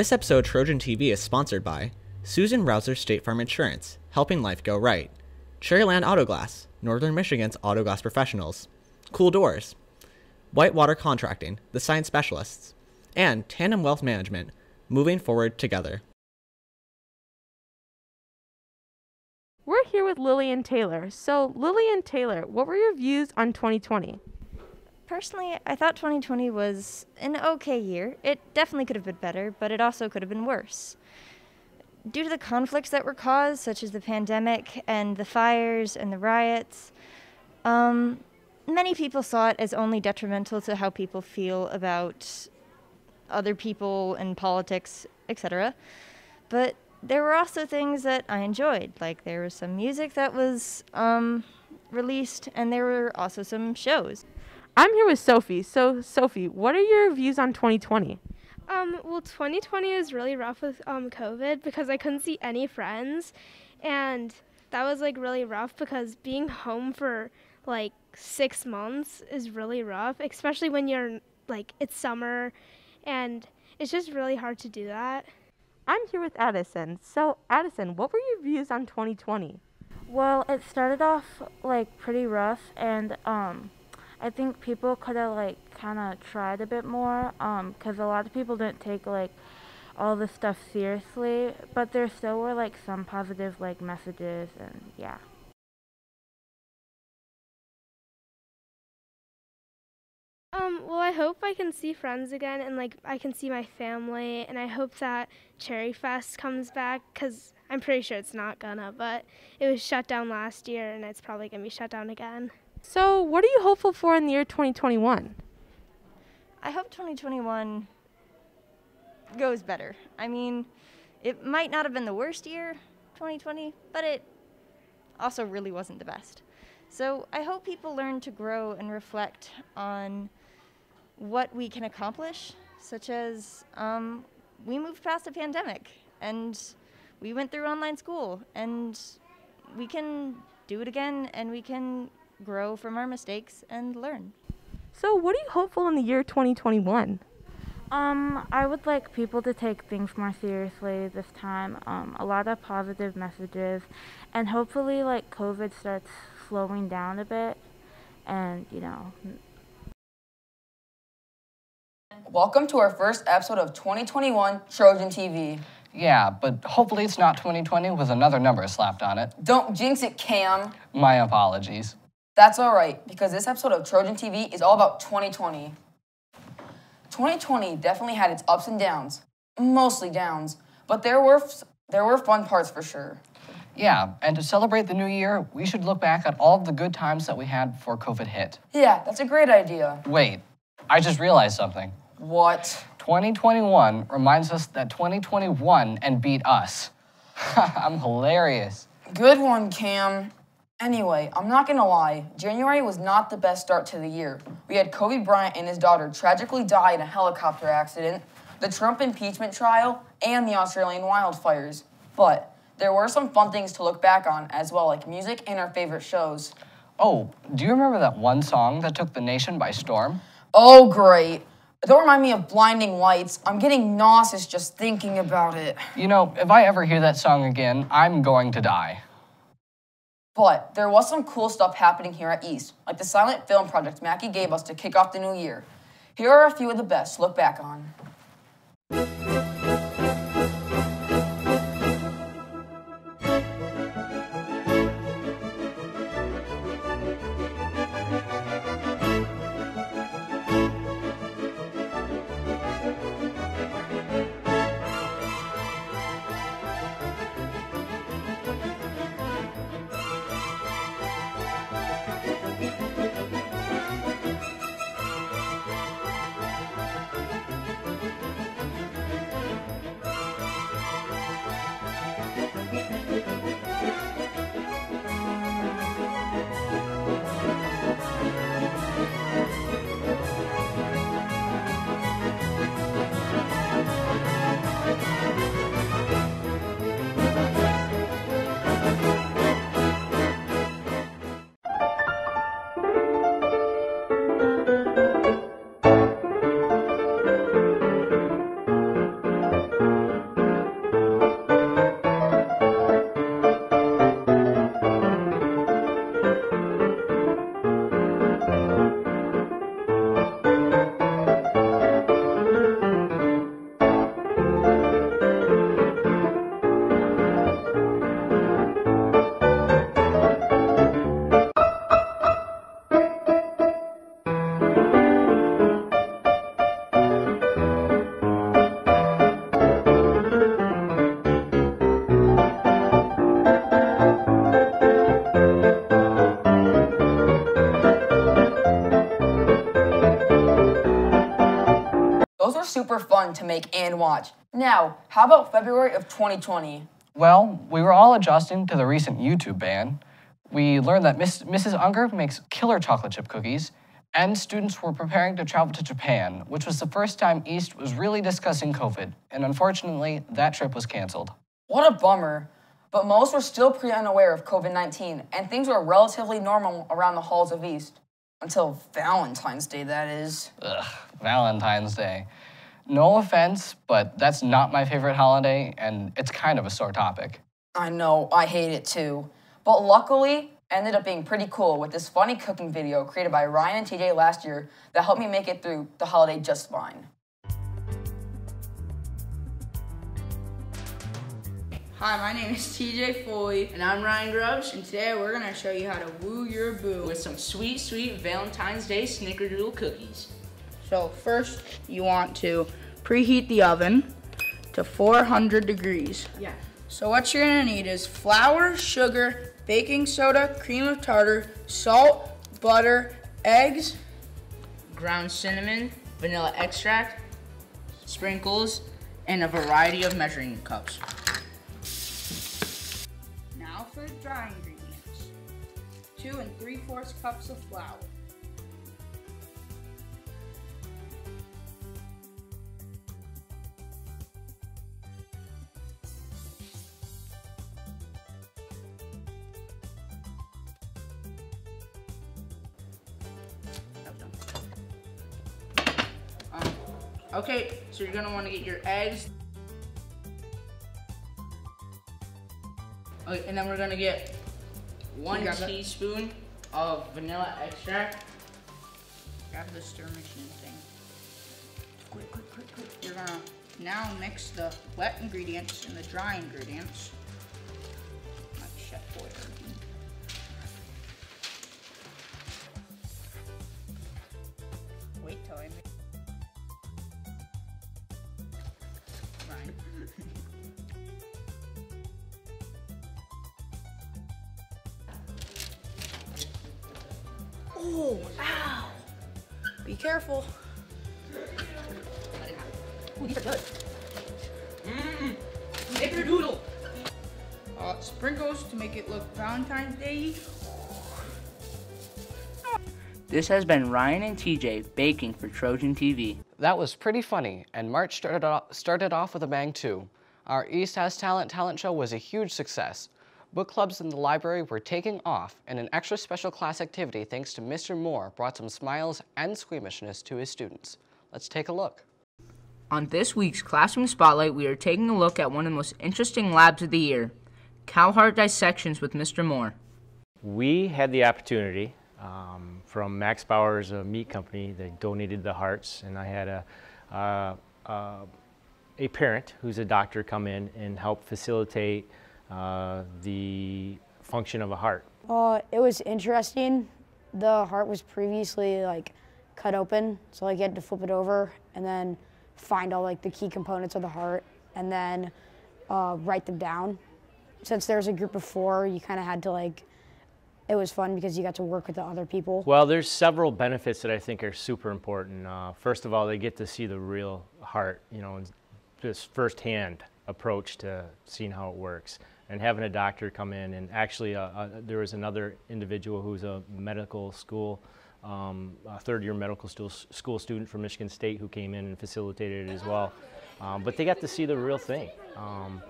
This episode Trojan TV is sponsored by Susan Rouser State Farm Insurance, helping life go right. Cherryland Autoglass, Northern Michigan's auto glass professionals. Cool Doors, Whitewater Contracting, the science specialists, and Tandem Wealth Management, moving forward together. We're here with Lillian Taylor. So, Lillian Taylor, what were your views on 2020? Personally, I thought 2020 was an okay year. It definitely could have been better, but it also could have been worse. Due to the conflicts that were caused, such as the pandemic and the fires and the riots, um, many people saw it as only detrimental to how people feel about other people and politics, etc. But there were also things that I enjoyed. Like there was some music that was um, released, and there were also some shows. I'm here with Sophie. So, Sophie, what are your views on 2020? Um, well, 2020 was really rough with um, COVID because I couldn't see any friends, and that was like really rough because being home for like six months is really rough, especially when you're like it's summer, and it's just really hard to do that. I'm here with Addison. So, Addison, what were your views on 2020? Well, it started off like pretty rough, and um, I think people could have like kind of tried a bit more, um, because a lot of people didn't take like all this stuff seriously, but there still were like some positive like messages, and yeah. Um, well, I hope I can see friends again and like I can see my family, and I hope that Cherry Fest comes back because I'm pretty sure it's not gonna, but it was shut down last year and it's probably gonna be shut down again. So, what are you hopeful for in the year 2021? I hope 2021 goes better. I mean, it might not have been the worst year, 2020, but it also really wasn't the best. So I hope people learn to grow and reflect on what we can accomplish, such as um, we moved past a pandemic and we went through online school and we can do it again and we can grow from our mistakes and learn. So, what are you hopeful in the year 2021? Um, I would like people to take things more seriously this time. Um, a lot of positive messages, and hopefully, like COVID starts slowing down a bit, and you know. Welcome to our first episode of 2021 Trojan TV. Yeah, but hopefully it's not 2020 with another number slapped on it. Don't jinx it, Cam. My apologies. That's all right, because this episode of Trojan TV is all about 2020. 2020 definitely had its ups and downs, mostly downs, but there were there were fun parts for sure. Yeah, and to celebrate the new year, we should look back at all the good times that we had before COVID hit. Yeah, that's a great idea. Wait, I just realized something. What? 2021 reminds us that 2021 and beat us. I'm hilarious. Good one, Cam. Anyway, I'm not gonna lie, January was not the best start to the year. We had Kobe Bryant and his daughter tragically die in a helicopter accident, the Trump impeachment trial, and the Australian wildfires. But there were some fun things to look back on as well, like music and our favorite shows. Oh, do you remember that one song that took the nation by storm? Oh, great. Don't remind me of blinding lights. I'm getting nauseous just thinking about it. You know, if I ever hear that song again, I'm going to die. But there was some cool stuff happening here at East, like the silent film project Mackie gave us to kick off the new year. Here are a few of the best to look back on. Super fun to make and watch. Now, how about February of 2020? Well, we were all adjusting to the recent YouTube ban. We learned that Miss, Mrs. Unger makes killer chocolate chip cookies, and students were preparing to travel to Japan, which was the first time East was really discussing COVID. And unfortunately, that trip was canceled. What a bummer. But most were still pretty unaware of COVID 19, and things were relatively normal around the halls of East. Until Valentine's Day, that is. Ugh, Valentine's Day. No offense, but that's not my favorite holiday, and it's kind of a sore topic. I know, I hate it too. But luckily, ended up being pretty cool with this funny cooking video created by Ryan and TJ last year that helped me make it through the holiday just fine. Hi, my name is TJ Foley. And I'm Ryan Grubbs. And today we're gonna show you how to woo your boo. With some sweet, sweet Valentine's Day snickerdoodle cookies. So first, you want to preheat the oven to 400 degrees. Yeah. So what you're gonna need is flour, sugar, baking soda, cream of tartar, salt, butter, eggs, ground cinnamon, vanilla extract, sprinkles, and a variety of measuring cups. Now for the dry ingredients. Two and three fourths cups of flour. Okay, so you're gonna want to get your eggs. Okay, and then we're gonna get one teaspoon of vanilla extract. Grab the stir machine thing. Quick, quick, quick, quick. You're gonna now mix the wet ingredients and the dry ingredients. Like Chef. This has been Ryan and TJ baking for Trojan TV. That was pretty funny, and March started off, started off with a bang too. Our East Has Talent talent show was a huge success. Book clubs in the library were taking off, and an extra special class activity thanks to Mr. Moore brought some smiles and squeamishness to his students. Let's take a look. On this week's Classroom Spotlight, we are taking a look at one of the most interesting labs of the year cow heart dissections with Mr. Moore. We had the opportunity um, from Max Bauer's uh, meat company. They donated the hearts, and I had a uh, uh, a parent who's a doctor come in and help facilitate uh, the function of a heart. It was interesting. The heart was previously like cut open, so like you had to flip it over and then find all like the key components of the heart and then uh, write them down. Since there's a group of four, you kind of had to like. It was fun because you got to work with the other people. Well, there's several benefits that I think are super important. Uh, first of all, they get to see the real heart, you know, and firsthand approach to seeing how it works. And having a doctor come in, and actually, uh, uh, there was another individual who's a medical school, um, a third year medical school, school student from Michigan State who came in and facilitated it as well. Um, but they got to see the real thing. Um,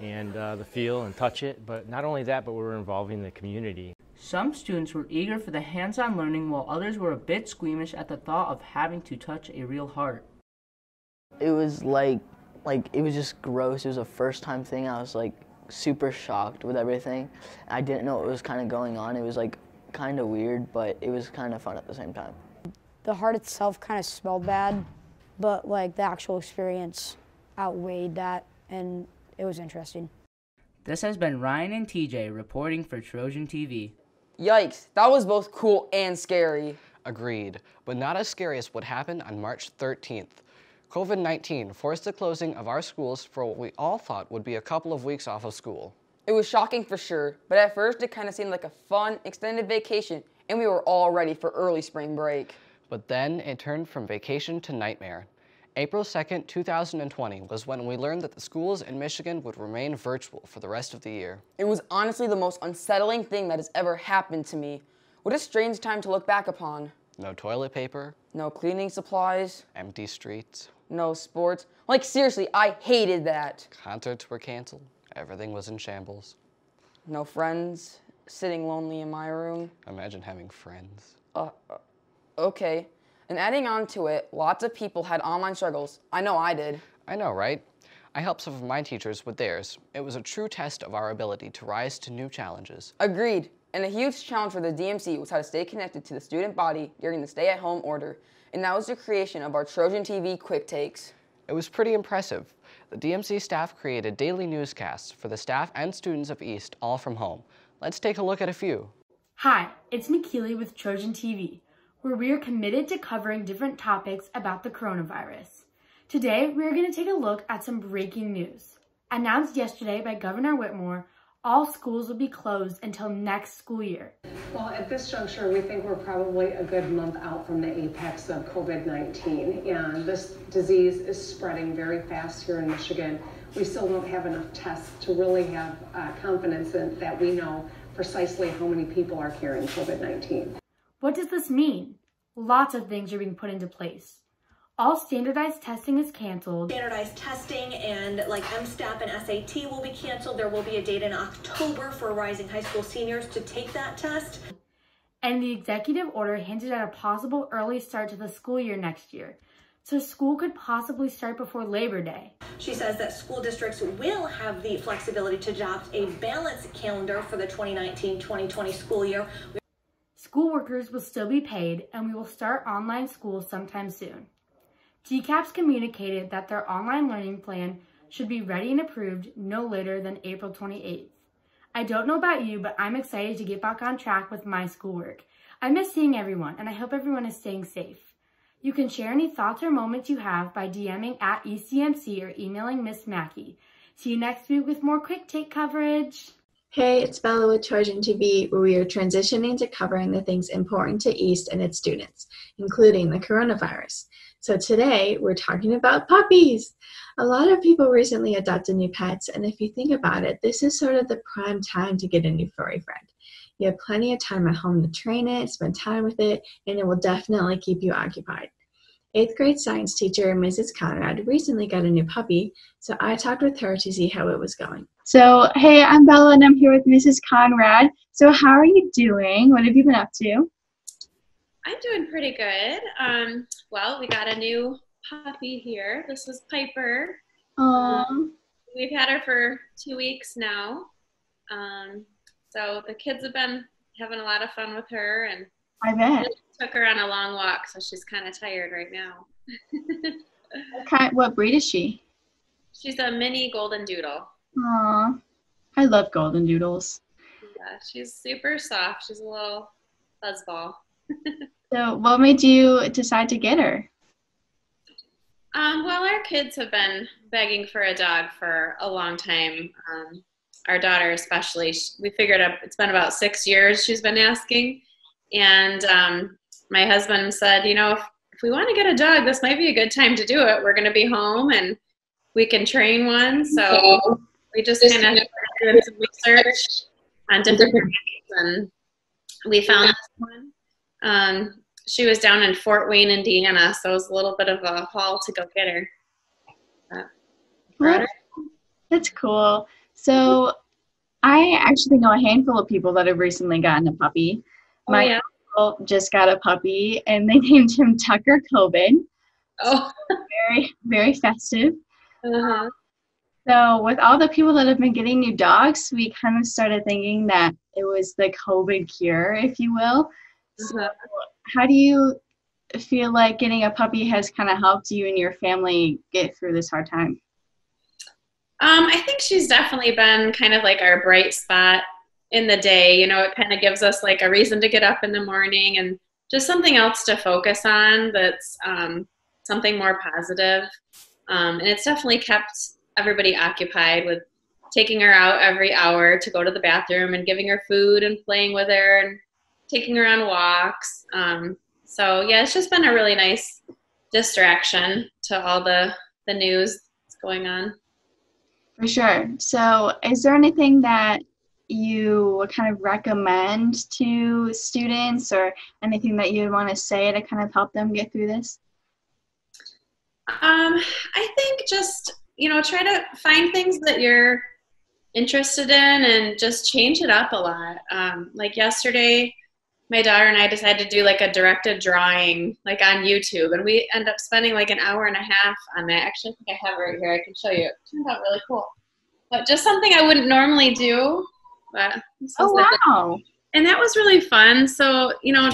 and uh, the feel and touch it, but not only that, but we were involving the community. Some students were eager for the hands on learning, while others were a bit squeamish at the thought of having to touch a real heart. It was like, like it was just gross. It was a first time thing. I was like super shocked with everything. I didn't know what was kind of going on. It was like kind of weird, but it was kind of fun at the same time. The heart itself kind of smelled bad, but like the actual experience outweighed that, and it was interesting. This has been Ryan and TJ reporting for Trojan TV. Yikes, that was both cool and scary. Agreed, but not as scary as what happened on March 13th. COVID 19 forced the closing of our schools for what we all thought would be a couple of weeks off of school. It was shocking for sure, but at first it kind of seemed like a fun, extended vacation, and we were all ready for early spring break. But then it turned from vacation to nightmare. April 2nd, 2020 was when we learned that the schools in Michigan would remain virtual for the rest of the year. It was honestly the most unsettling thing that has ever happened to me. What a strange time to look back upon. No toilet paper, No cleaning supplies, empty streets, no sports. Like, seriously, I hated that. concerts were canceled, everything was in shambles. No friends, sitting lonely in my room. Imagine having friends. Uh, uh, okay. And adding on to it, lots of people had online struggles. I know I did. I know, right? I helped some of my teachers with theirs. It was a true test of our ability to rise to new challenges. Agreed. And a huge challenge for the DMC was how to stay connected to the student body during the stay at home order. And that was the creation of our Trojan TV Quick Takes. It was pretty impressive. The DMC staff created daily newscasts for the staff and students of East, all from home. Let's take a look at a few. Hi, it's McKeely with Trojan TV, where we are committed to covering different topics about the coronavirus. Today, we are going to take a look at some breaking news. Announced yesterday by Governor Whitmer, all schools will be closed until next school year. Well, at this juncture, we think we're probably a good month out from the apex of COVID-19, and this disease is spreading very fast here in Michigan. We still don't have enough tests to really have uh, confidence in, that we know precisely how many people are carrying COVID-19. What does this mean? Lots of things are being put into place. All standardized testing is canceled. Standardized testing and like MSTEP and SAT will be canceled. There will be a date in October for rising high school seniors to take that test. And the executive order hinted at a possible early start to the school year next year. So school could possibly start before Labor Day. She says that school districts will have the flexibility to adopt a balanced calendar for the 2019-2020 school year. School workers will still be paid and we will start online school sometime soon. TCAPS communicated that their online learning plan should be ready and approved no later than April 28th. I don't know about you, but I'm excited to get back on track with my schoolwork. I miss seeing everyone, and I hope everyone is staying safe. You can share any thoughts or moments you have by DMing at ECMC or emailing Miss Mackey. See you next week with more quick take coverage. Hey, it's Bella with Trojan TV, where we are transitioning to covering the things important to East and its students, including the coronavirus. So today we're talking about puppies. A lot of people recently adopted new pets, and if you think about it, this is sort of the prime time to get a new furry friend. You have plenty of time at home to train it, spend time with it, and it will definitely keep you occupied. Eighth grade science teacher Mrs. Conrad recently got a new puppy, so I talked with her to see how it was going. So, hey, I'm Bella and I'm here with Mrs. Conrad. So, how are you doing? What have you been up to? I'm doing pretty good. Um, well, we got a new puppy here. This is Piper. Um, we've had her for two weeks now. Um, so the kids have been having a lot of fun with her, and I bet. Took her on a long walk, so she's kind of tired right now. what, kind, what breed is she? She's a mini golden doodle. Aw, I love golden doodles. Yeah, she's super soft. She's a little fuzzball. so, what made you decide to get her? Um, well, our kids have been begging for a dog for a long time. Um, our daughter, especially, we figured it's been about six years she's been asking. And um, my husband said, you know, if, if we want to get a dog, this might be a good time to do it. We're going to be home and we can train one. So we just kind of did some research on different things and we found this one. Um, she was down in Fort Wayne, Indiana, so it was a little bit of a haul to go get her. Well, that's cool. So I actually know a handful of people that have recently gotten a puppy. Oh, My yeah. uncle just got a puppy and they named him Tucker Coben. Oh. very, very festive. Uh-huh. So with all the people that have been getting new dogs, we kind of started thinking that it was the COVID cure, if you will. So Uh-huh. how do you feel like getting a puppy has kind of helped you and your family get through this hard time? Um, I think she's definitely been kind of like our bright spot in the day. You know, it kind of gives us like a reason to get up in the morning and just something else to focus on that's um, something more positive. Um, and it's definitely kept everybody occupied with taking her out every hour to go to the bathroom and giving her food and playing with her and taking her on walks. Um, so, yeah, it's just been a really nice distraction to all the the news that's going on. For sure. So, is there anything that you kind of recommend to students or anything that you would want to say to kind of help them get through this? Um, I think just, you know, try to find things that you're interested in and just change it up a lot. Um, like yesterday, my daughter and I decided to do like a directed drawing, like on YouTube, and we end up spending like an hour and a half on that. Actually, I think I have it right here. I can show you. It turned out really cool. But just something I wouldn't normally do. But oh wow! And that was really fun. So you know,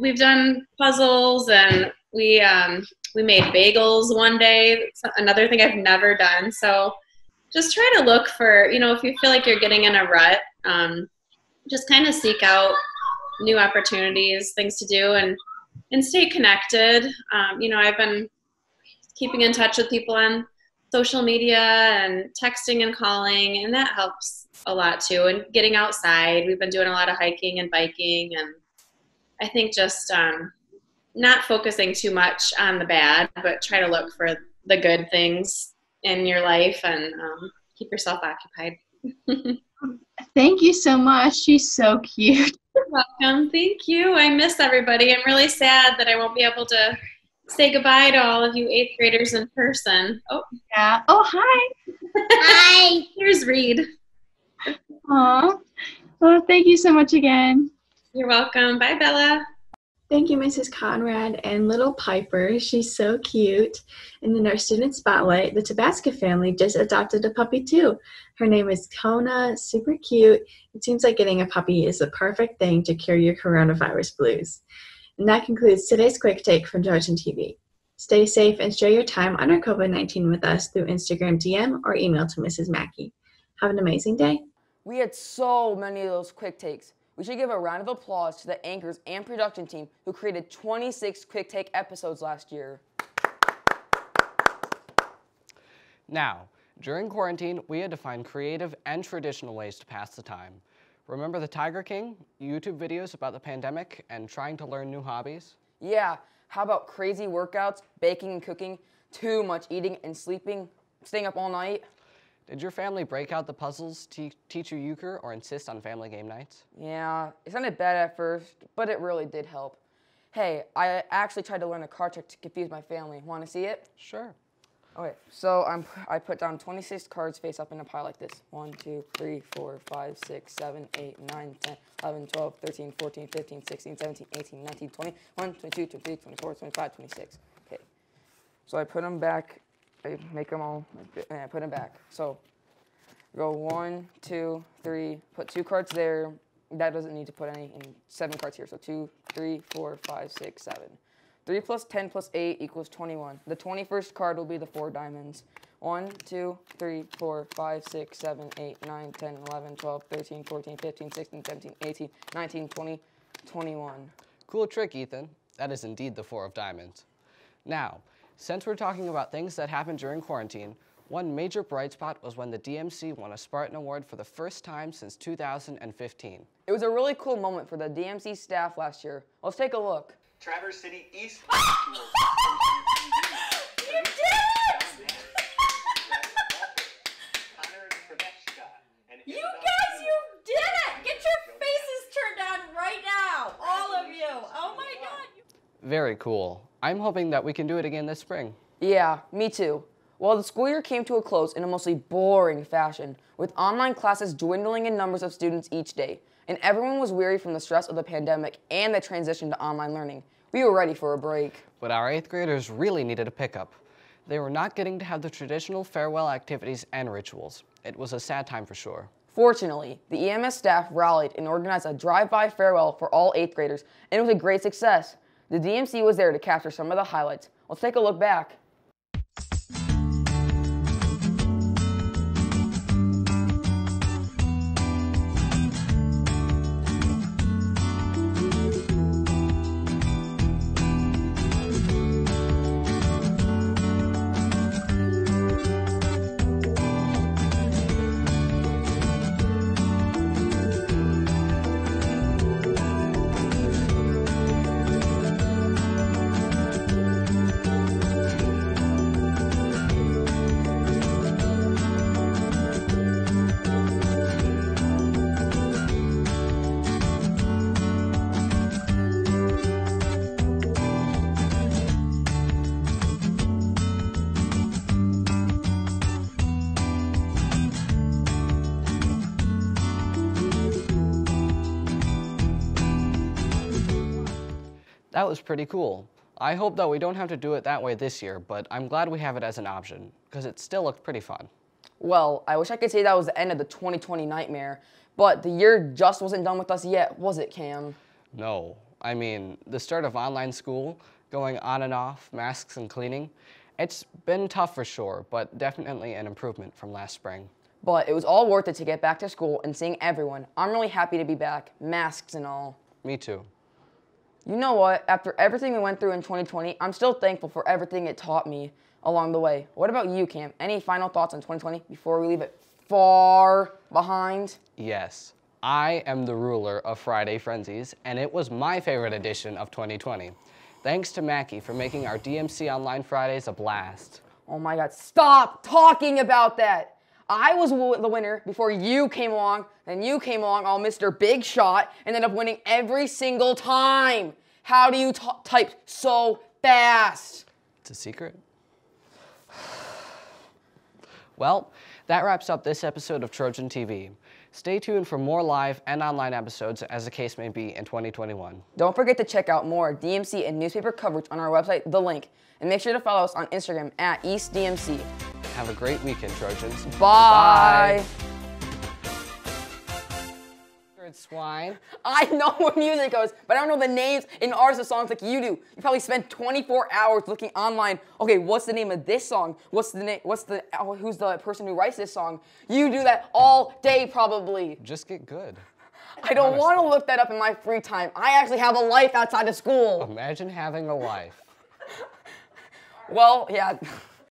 we've done puzzles and we um, we made bagels one day. Another thing I've never done. So just try to look for you know if you feel like you're getting in a rut, um, just kind of seek out new opportunities, things to do, and and stay connected. Um, you know, I've been keeping in touch with people on social media and texting and calling, and that helps a lot too. And getting outside, we've been doing a lot of hiking and biking, and I think just um, not focusing too much on the bad, but try to look for the good things in your life and um, keep yourself occupied. Thank you so much. She's so cute. You're welcome. Thank you. I miss everybody. I'm really sad that I won't be able to say goodbye to all of you eighth graders in person. Oh, yeah. Oh, hi. hi. Here's Reed. Aw. Well, thank you so much again. You're welcome. Bye, Bella. Thank you, Mrs. Conrad and little Piper. She's so cute. And in our student spotlight, the Tabasco family just adopted a puppy too. Her name is Kona, super cute. It seems like getting a puppy is the perfect thing to cure your coronavirus blues. And that concludes today's quick take from Trojan TV. Stay safe and share your time on our COVID 19 with us through Instagram DM or email to Mrs. Mackey. Have an amazing day. We had so many of those quick takes. We should give a round of applause to the anchors and production team who created 26 quick take episodes last year. Now, during quarantine, we had to find creative and traditional ways to pass the time. Remember the Tiger King? YouTube videos about the pandemic and trying to learn new hobbies? Yeah, how about crazy workouts, baking and cooking, too much eating and sleeping, staying up all night? Did your family break out the puzzles, te teach you euchre, or insist on family game nights? Yeah, it sounded bad at first, but it really did help. Hey, I actually tried to learn a card trick to confuse my family. Want to see it? Sure. Okay, so I'm, I put down 26 cards face up in a pile like this. 1, 2, 3, 4, 5, 6, 7, 8, 9, 10, 11, 12, 13, 14, 15, 16, 17, 18, 19, 20, 21, 22, 23, 24, 25, 26. Okay, so I put them back I make them all, and I put them back. So go one, two, three, put two cards there. That doesn't need to put any, seven cards here. So two, three, four, five, six, seven. 3 plus 10 plus 8 equals 21. The 21st card will be the four diamonds. 1, 2, 3, 4, 5, 6, 7, 8, 9, 10, 11, 12, 13, 14, 15, 16, 17, 18, 19, 20, 21. Cool trick, Ethan. That is indeed the four of diamonds. Now, since we're talking about things that happened during quarantine, one major bright spot was when the DMC won a Spartan Award for the first time since 2015. It was a really cool moment for the DMC staff last year. Let's take a look. Traverse City East. you did it! You guys, you did it! Get your faces turned on right now, all of you. Oh my god. Very cool. I'm hoping that we can do it again this spring. Yeah, me too. Well, the school year came to a close in a mostly boring fashion, with online classes dwindling in numbers of students each day, and everyone was weary from the stress of the pandemic and the transition to online learning. We were ready for a break. But our eighth graders really needed a pickup. They were not getting to have the traditional farewell activities and rituals. It was a sad time for sure. Fortunately, the EMS staff rallied and organized a drive-by farewell for all eighth graders, and it was a great success. The DMC was there to capture some of the highlights. Let's take a look back. That was pretty cool. I hope that we don't have to do it that way this year, but I'm glad we have it as an option, because it still looked pretty fun. Well, I wish I could say that was the end of the 2020 nightmare, but the year just wasn't done with us yet, was it, Cam? No, I mean, the start of online school, going on and off, masks and cleaning, it's been tough for sure, but definitely an improvement from last spring. But it was all worth it to get back to school and seeing everyone. I'm really happy to be back, masks and all. Me too. You know what? After everything we went through in 2020, I'm still thankful for everything it taught me along the way. What about you, Cam? Any final thoughts on 2020 before we leave it far behind? Yes, I am the ruler of Friday Frenzies, and it was my favorite edition of 2020. Thanks to Mackie for making our DMC Online Fridays a blast. Oh my god, stop talking about that! I was the winner before you came along, and you came along all Mr. Big Shot and ended up winning every single time. How do you type so fast? It's a secret. Well, that wraps up this episode of Trojan TV. Stay tuned for more live and online episodes as the case may be in 2021. Don't forget to check out more DMC and newspaper coverage on our website, The Link, and make sure to follow us on Instagram at EastDMC. Have a great weekend, Trojans. Bye. Bye. Swine. I know where music goes, but I don't know the names and artists of songs like you do. You probably spend 24 hours looking online. Okay, what's the name of this song? What's the name? What's the? Oh, who's the person who writes this song? You do that all day, probably. Just get good. I don't want to look that up in my free time. I actually have a life outside of school. Imagine having a life. well, yeah.